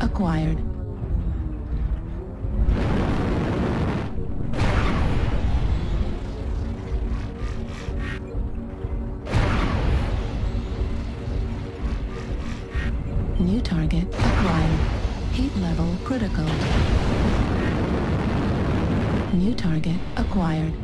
Acquired. New target acquired. Heat level critical. New target acquired.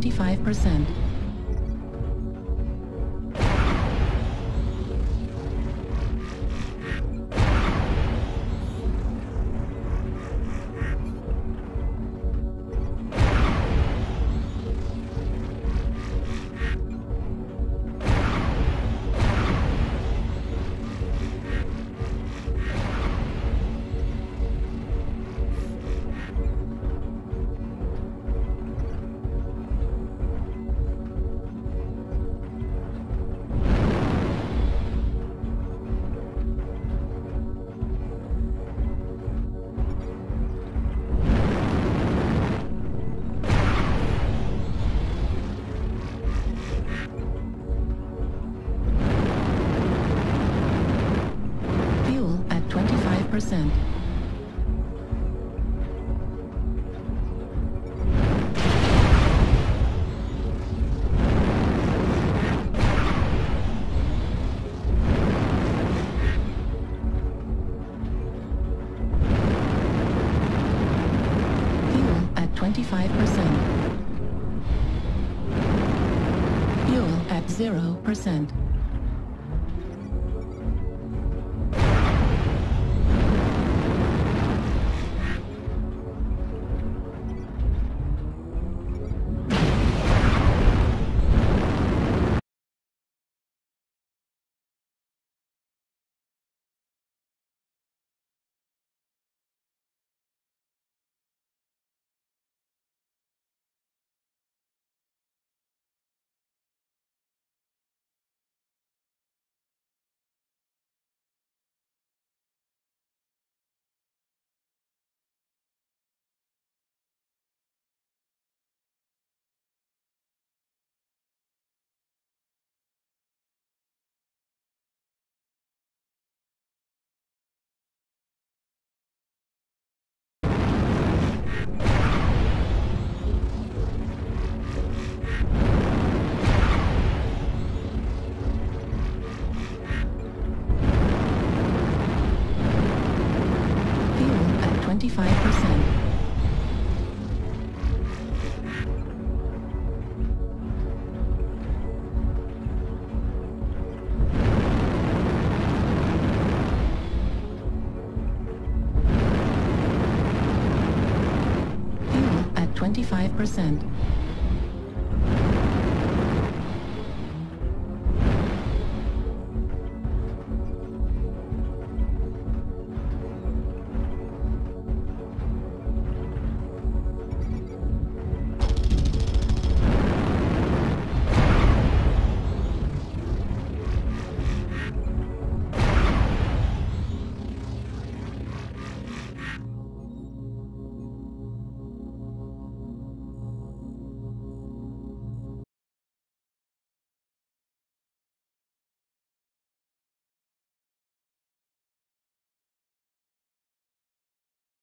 25%. 25%. Fuel at 25%. Fuel at 0%. 25%.